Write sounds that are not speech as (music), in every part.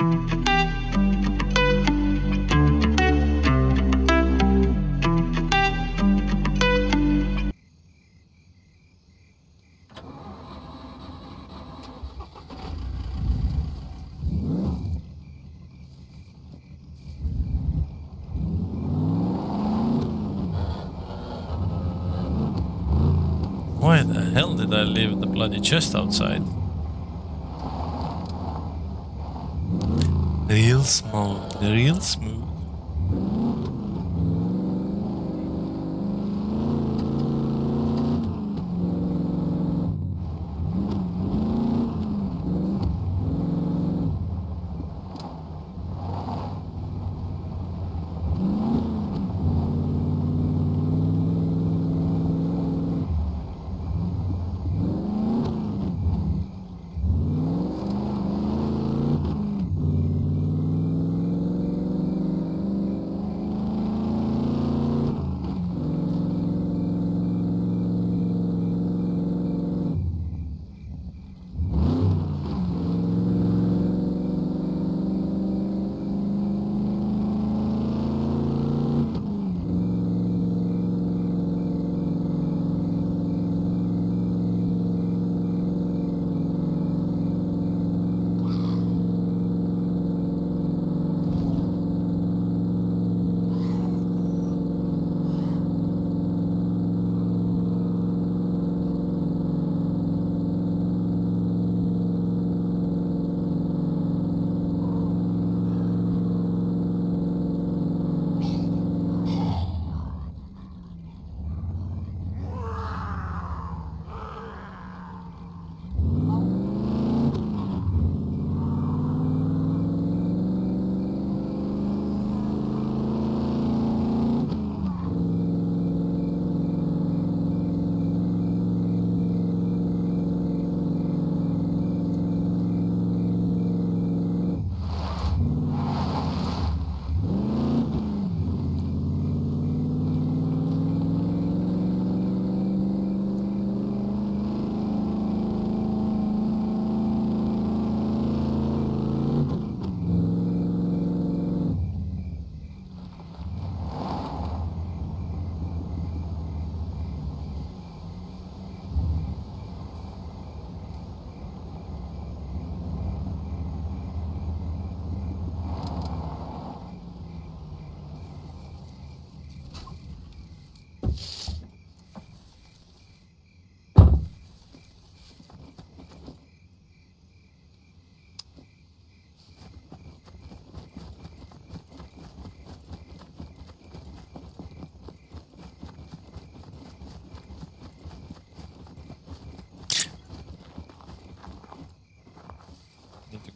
Why the hell did I leave the bloody chest outside? Real smooth, real smooth.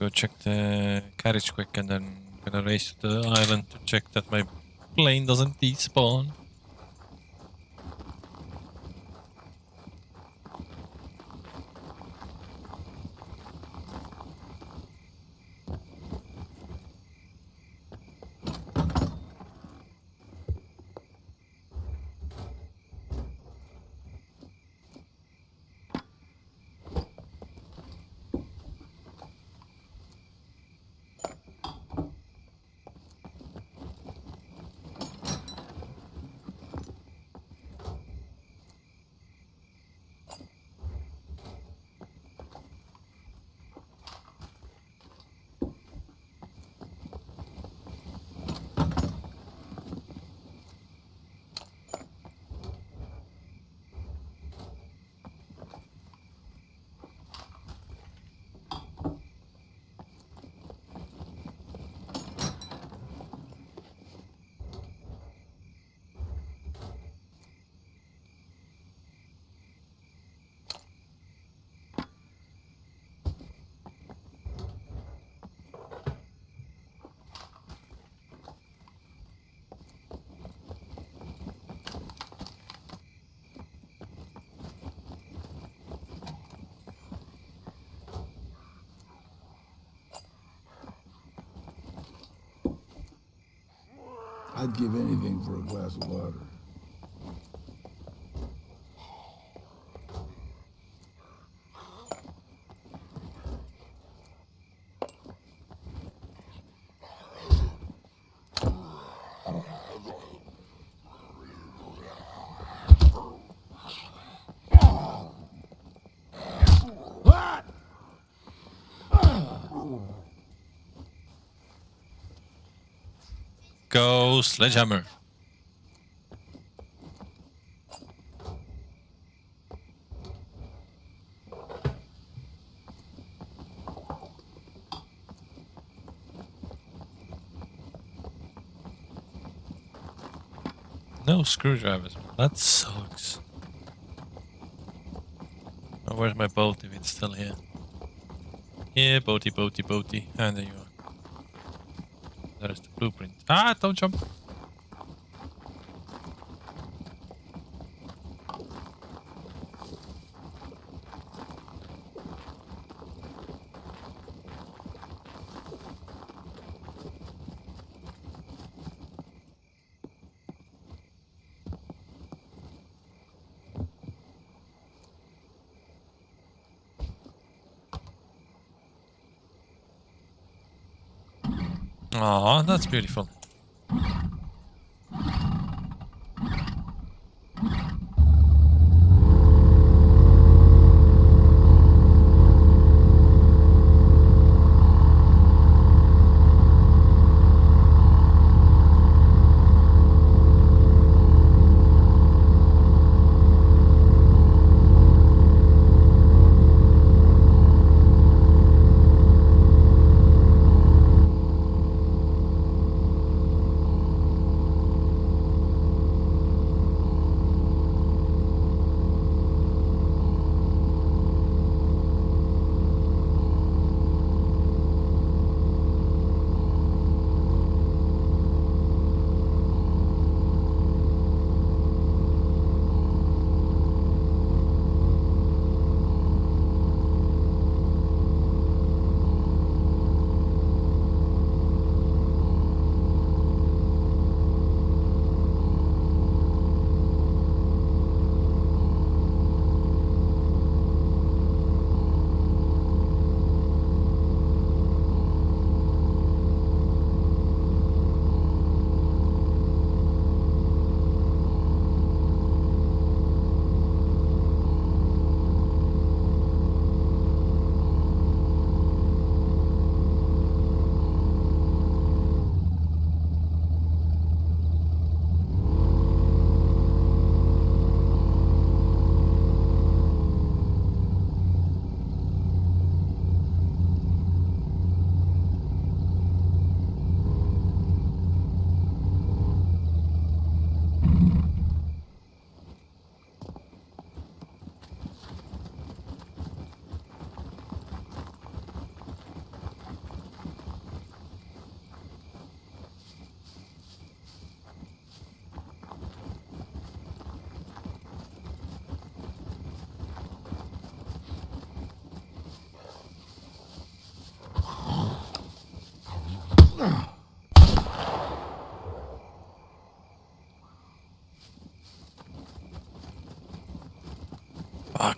Go check the carriage quick and then gonna race to the island to check that my plane doesn't despawn. I'd give anything for a glass of water. Sledgehammer. No screwdrivers. That sucks. Oh, where's my boat if it's still here? Yeah, boaty, boaty, boaty. And there you are. Blueprint. Ah, então tinha beautiful.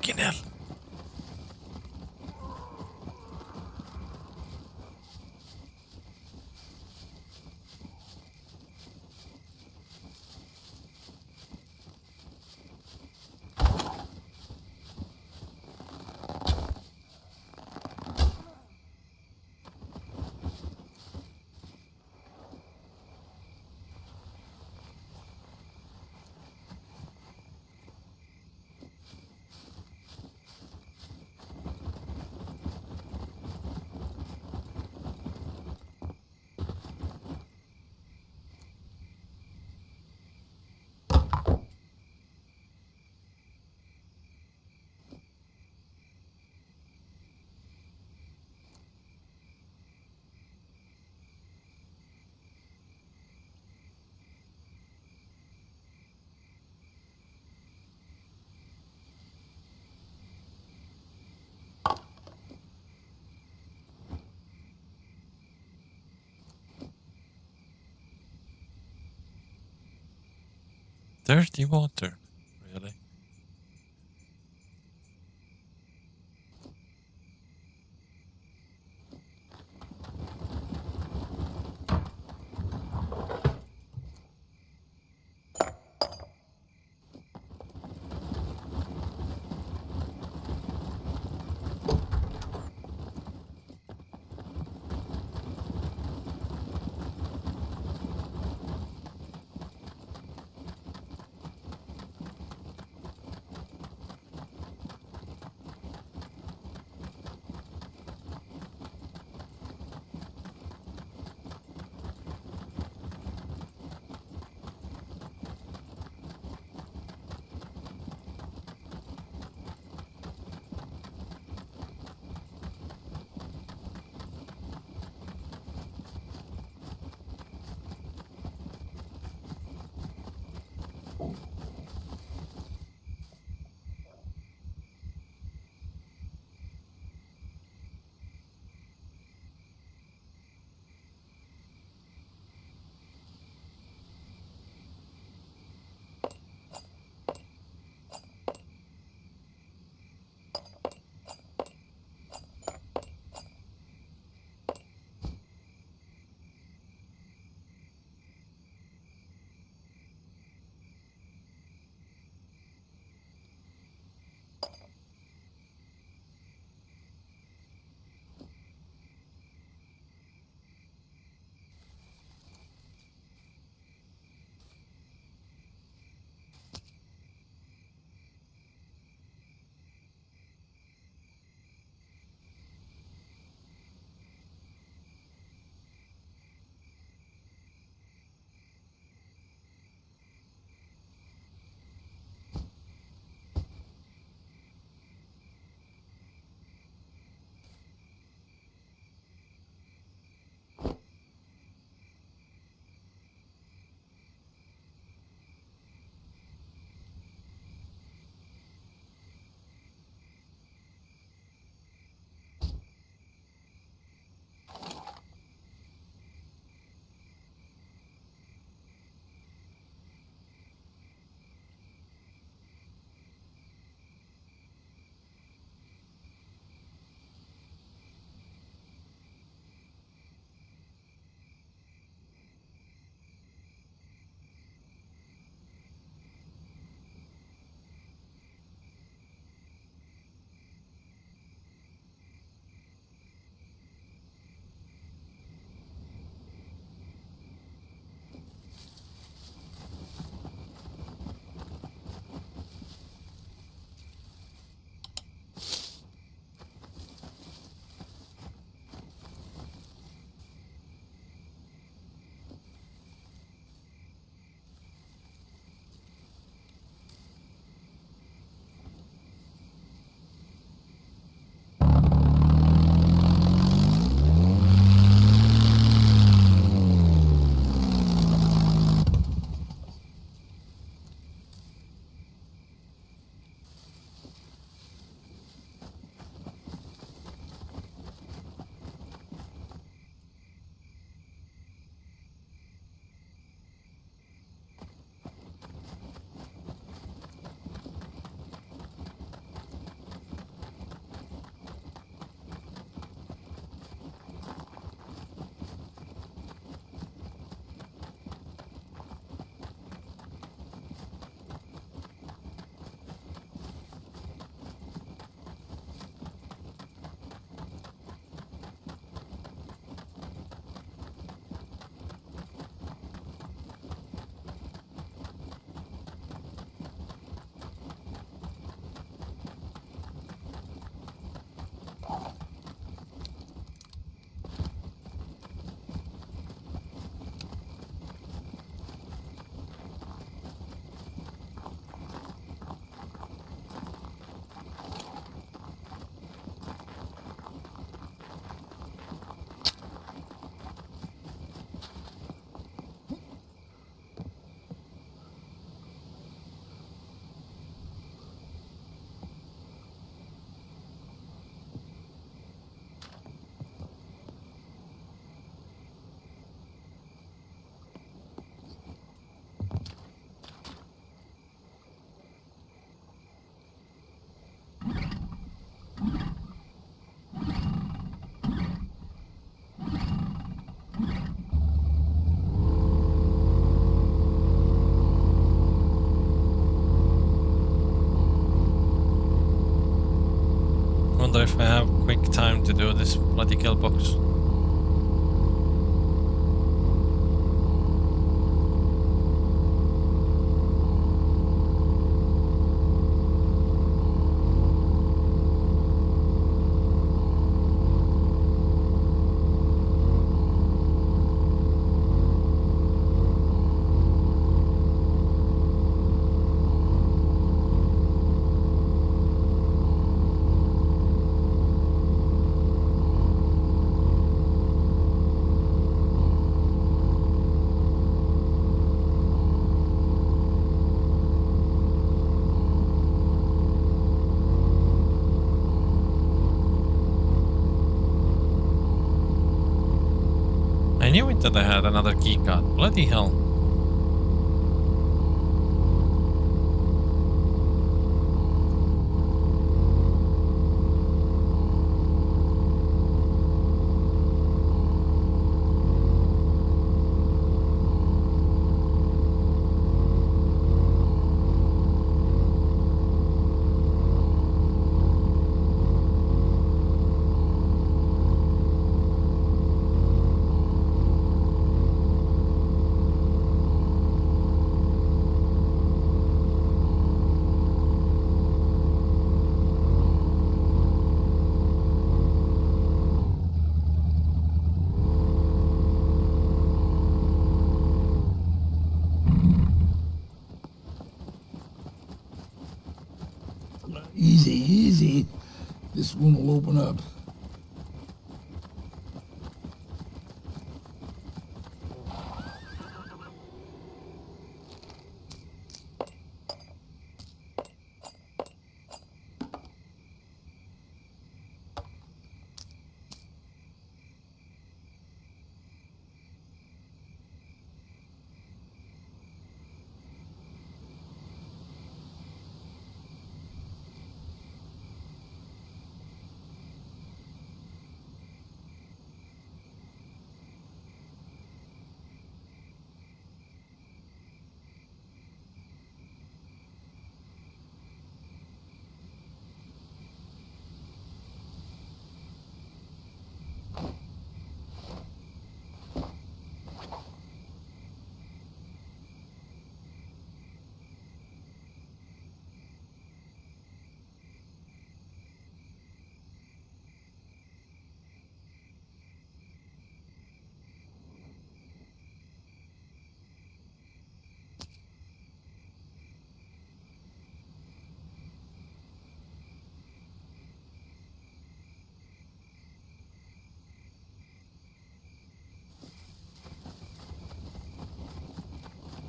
Fucking hell. Dirty water. If I have quick time to do this bloody kill box. Bloody hell. One will open up.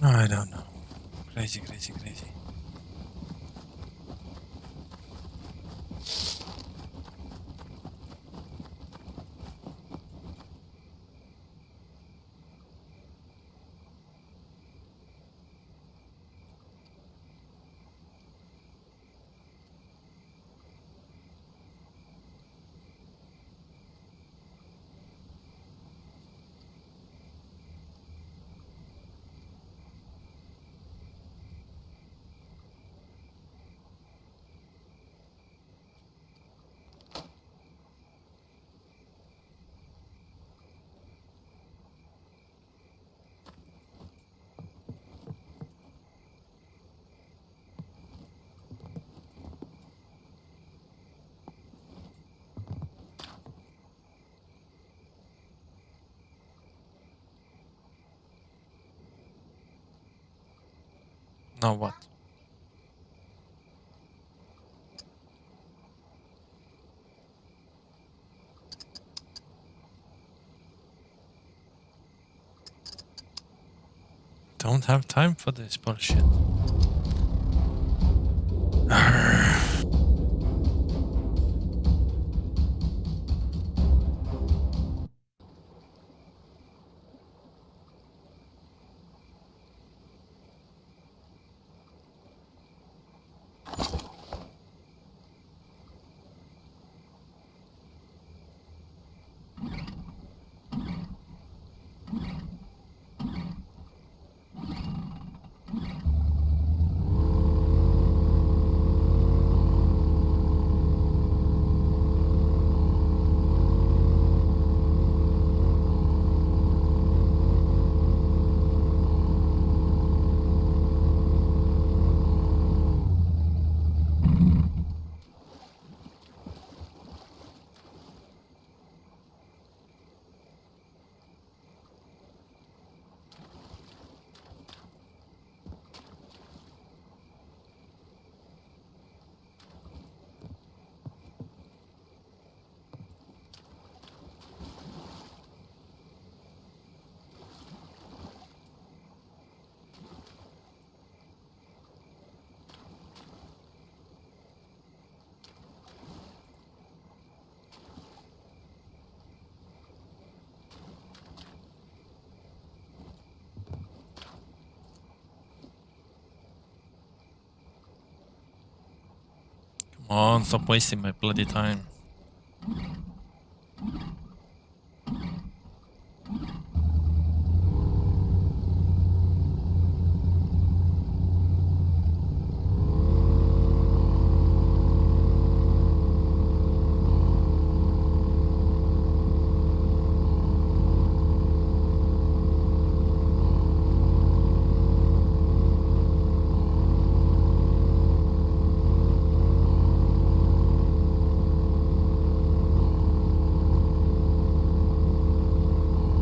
I don't know. Crazy, crazy, crazy. Now what? Don't have time for this bullshit. On, stop wasting my bloody time.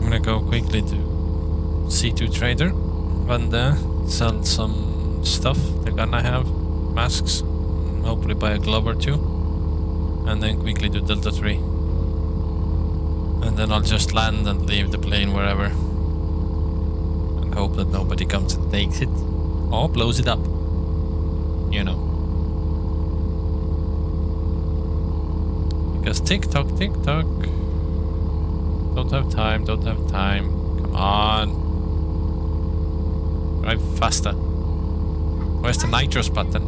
I'm gonna go quickly to C2 Trader and uh, sell some stuff, the gun I have, masks, hopefully buy a glove or two, and then quickly do Delta 3. And then I'll just land and leave the plane wherever. And hope that nobody comes and takes it. Or blows it up. You know. Because tick tock, tick tock. Don't have time, don't have time. Come on. Drive faster. Where's the nitrous button?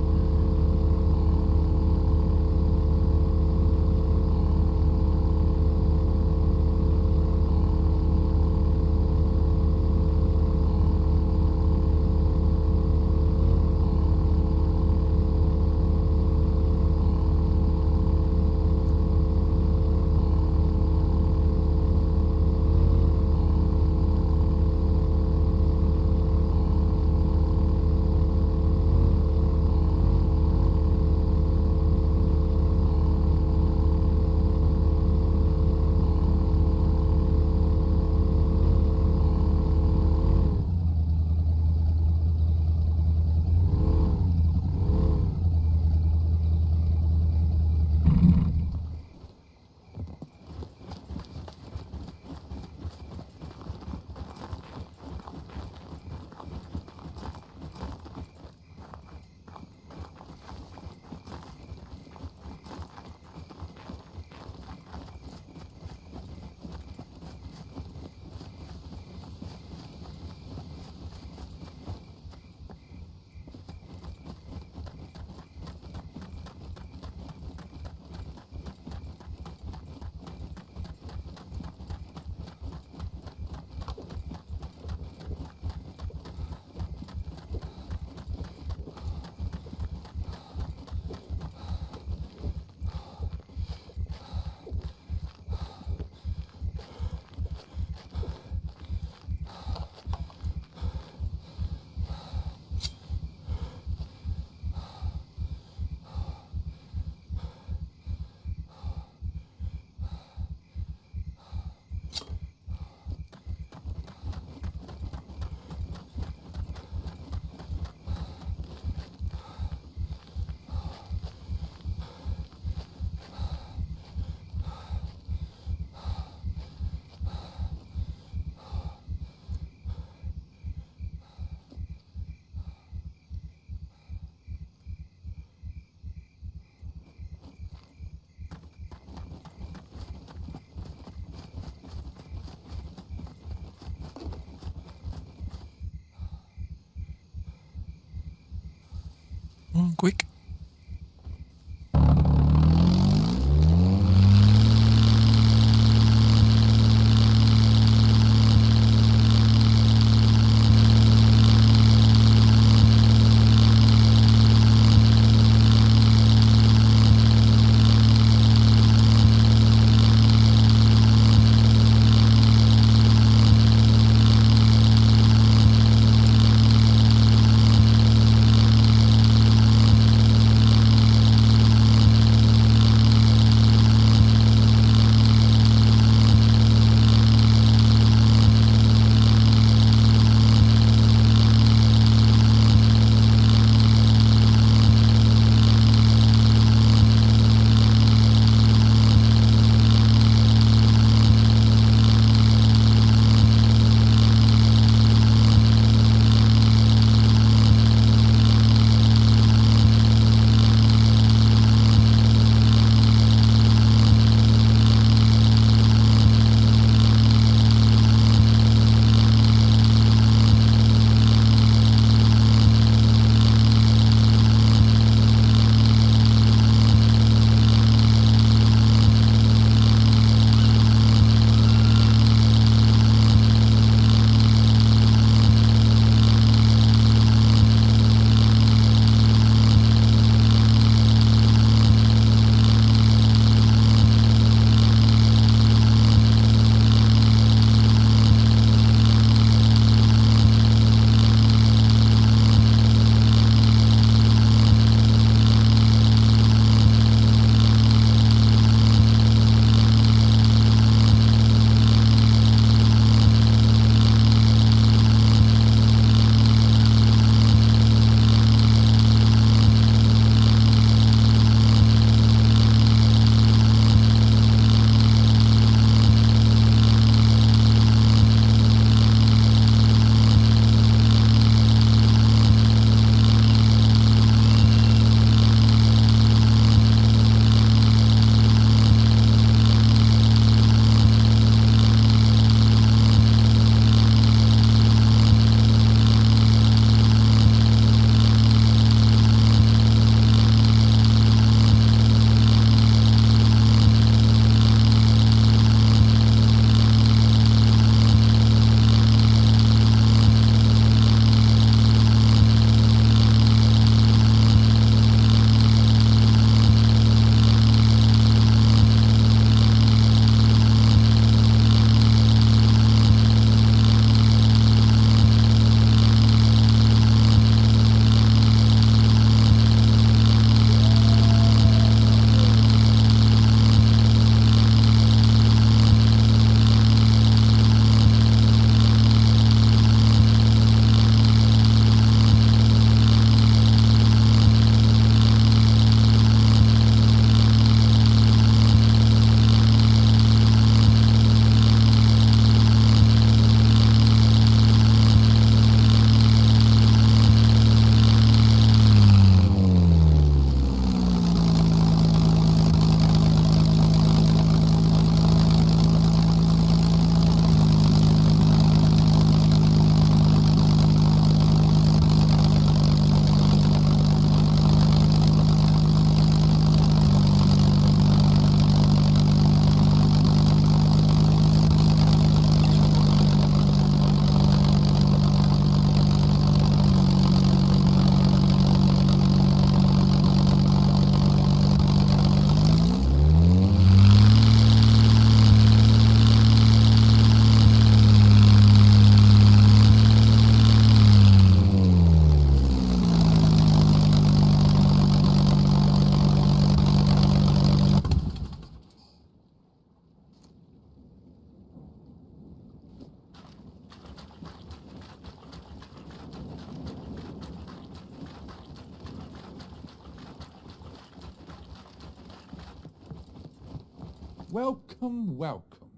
Welcome, welcome.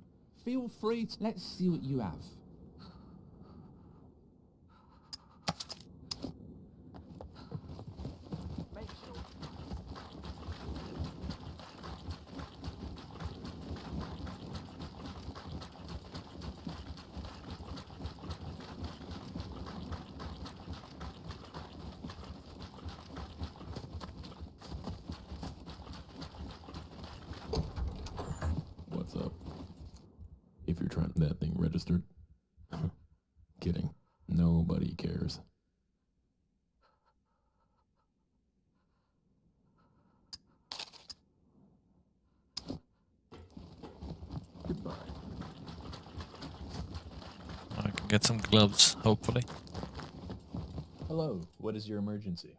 Feel free to... Let's see what you have. What's up? If you're trying that thing registered. Kidding. Nobody cares. Goodbye. I can get some gloves, hopefully. Hello. What is your emergency?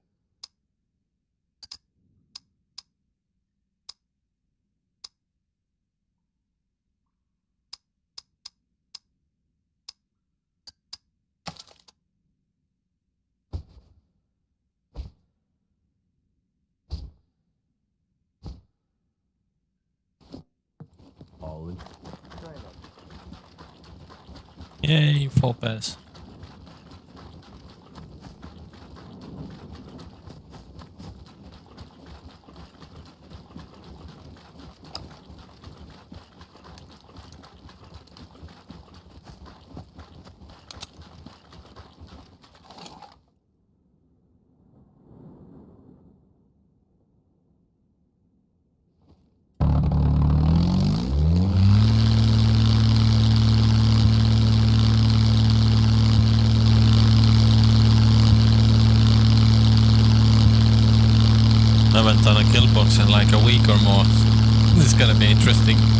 Yay, kill in like a week or more. This is gonna be interesting.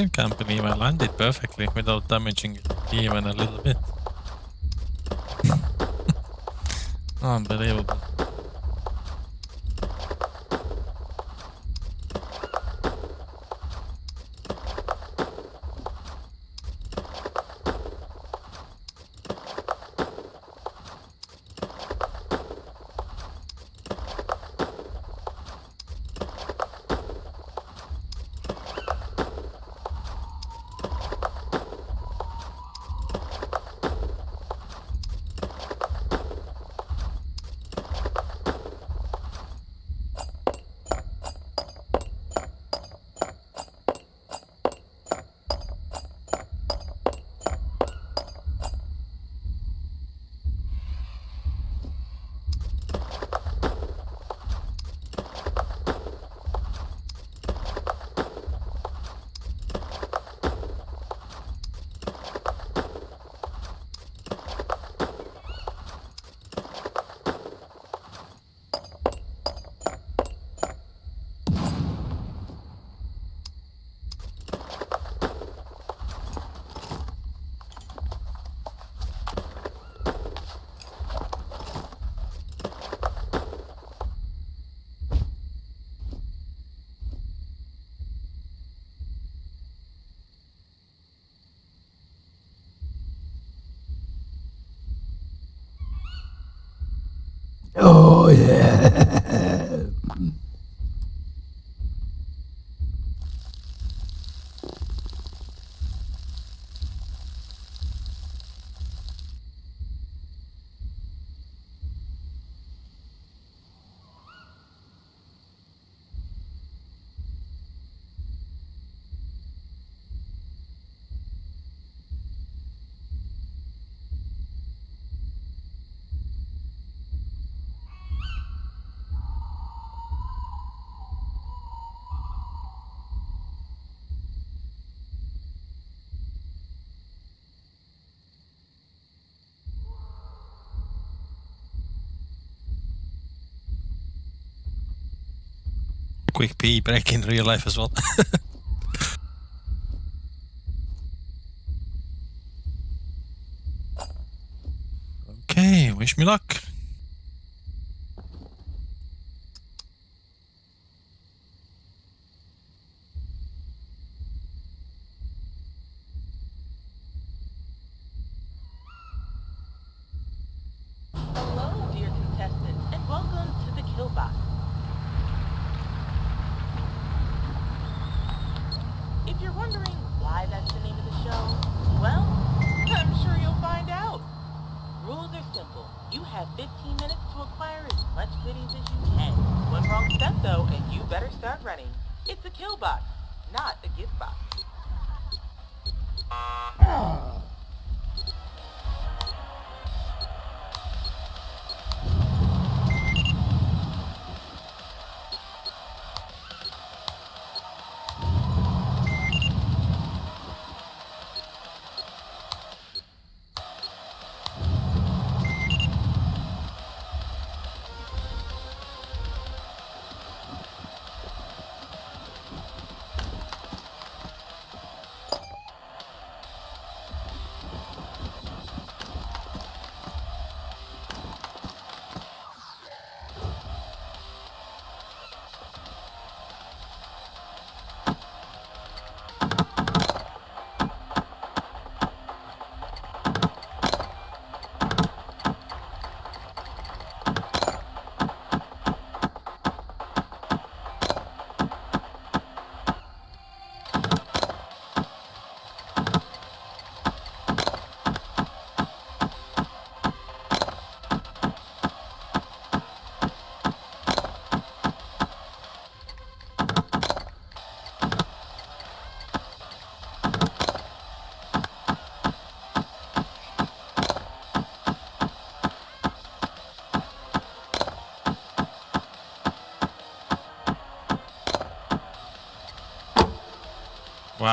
still can't believe I landed perfectly without damaging it even a little bit. (laughs) Unbelievable. Oh, yeah. (laughs) quick pee break in real life as well. (laughs)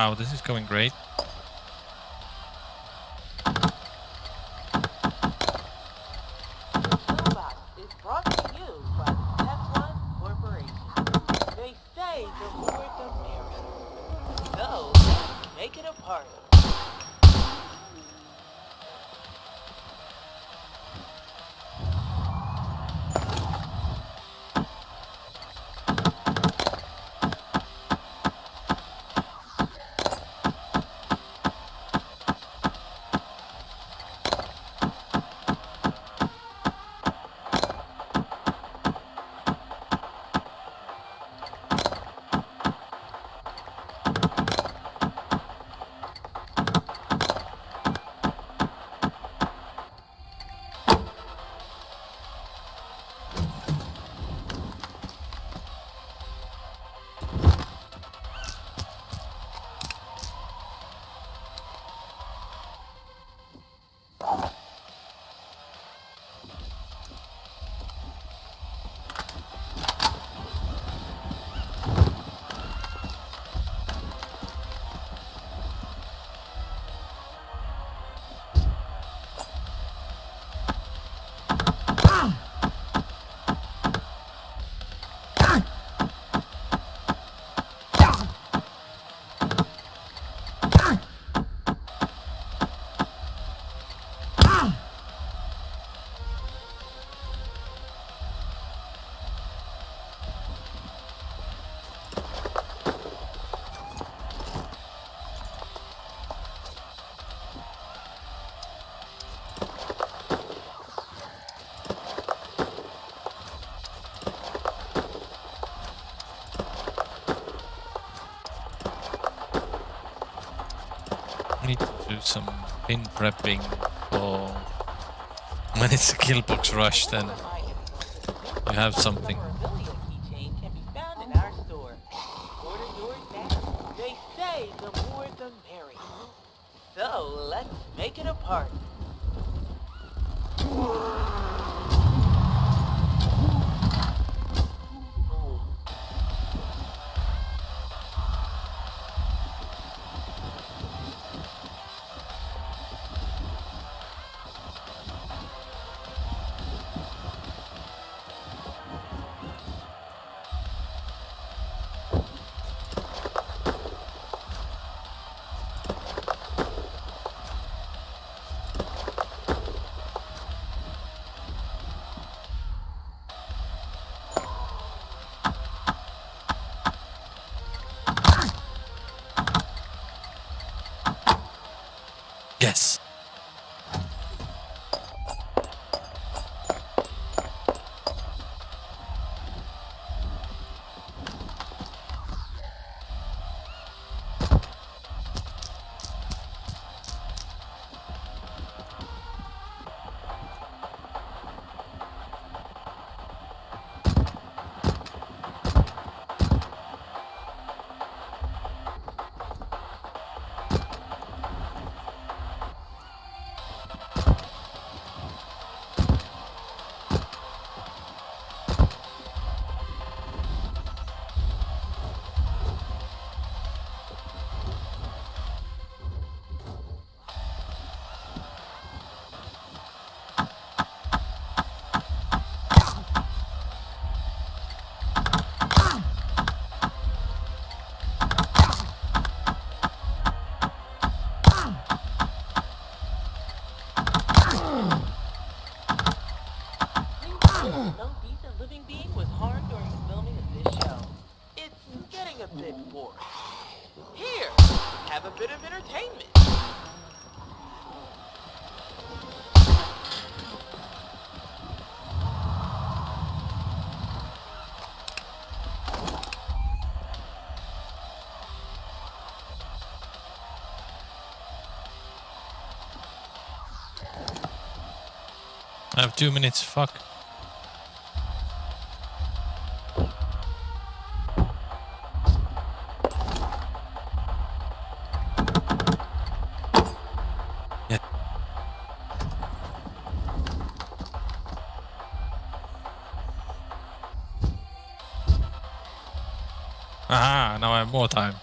Wow, this is going great. some pin prepping for when it's a kill box rush then you have something. I have two minutes, fuck. Yeah. Aha, now I have more time.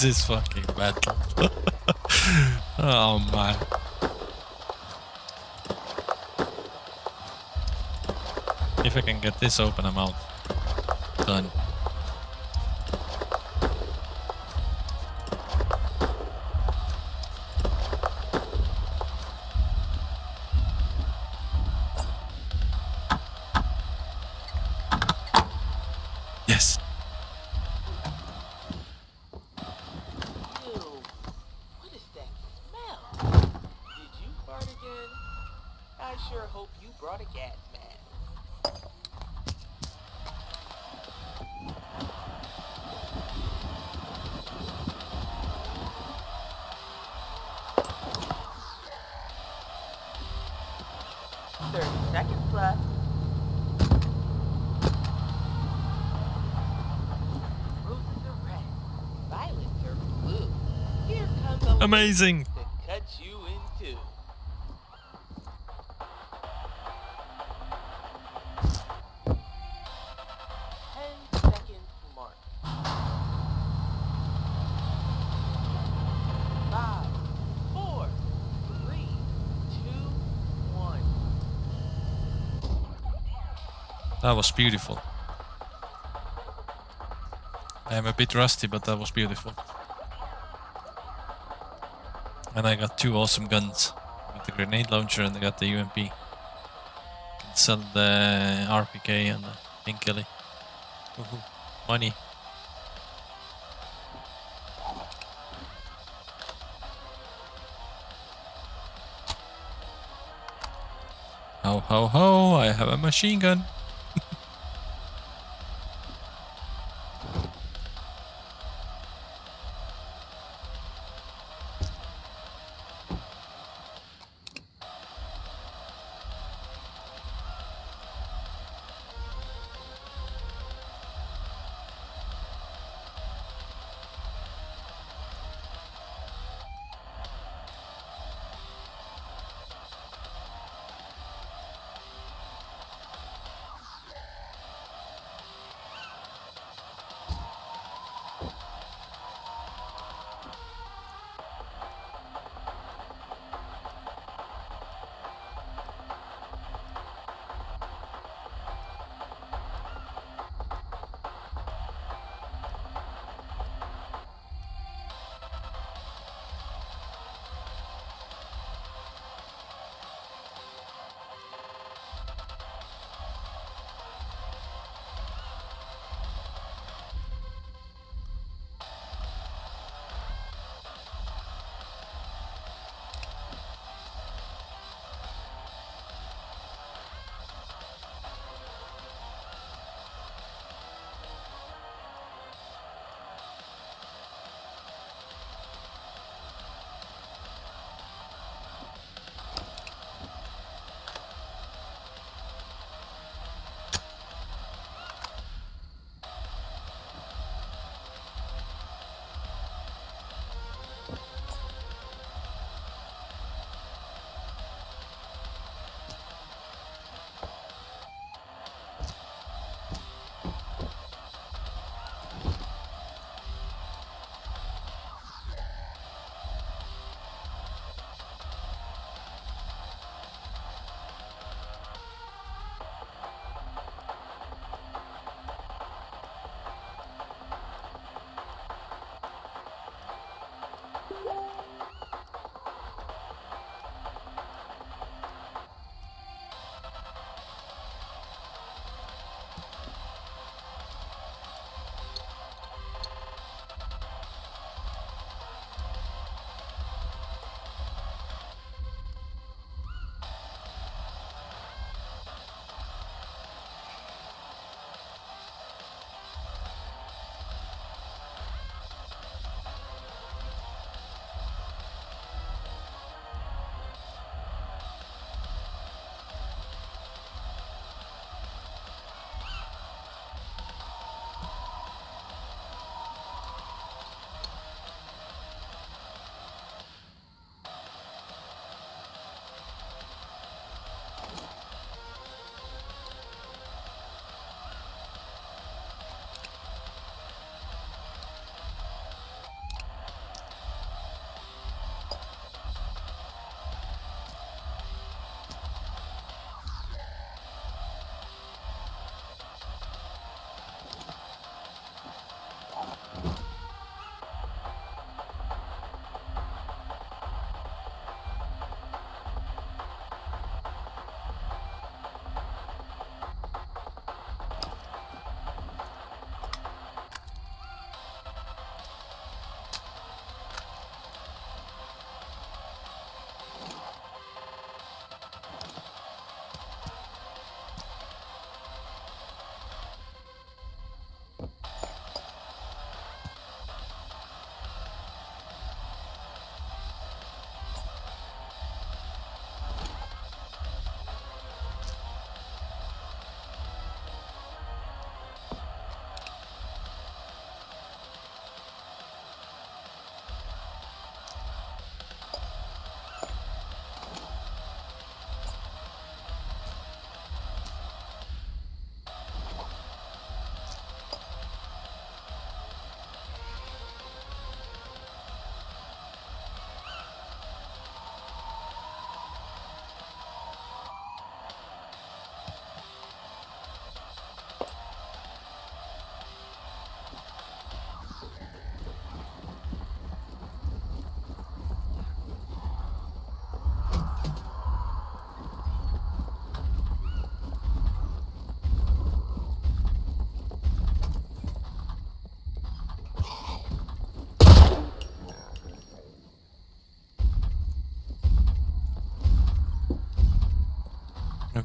(laughs) this is fucking bad. (laughs) oh my! If I can get this open, I'm out. Done. One. That was beautiful. I am a bit rusty, but that was beautiful. And I got two awesome guns. With the grenade launcher and I got the UMP. Can sell the RPK and the Pinkily. Woohoo. Money. Ho ho ho, I have a machine gun.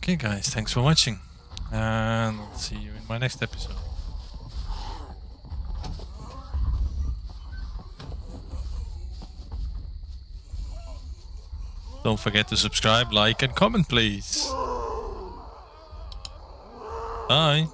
Okay, guys, thanks for watching. And I'll see you in my next episode. Don't forget to subscribe, like, and comment, please. Bye.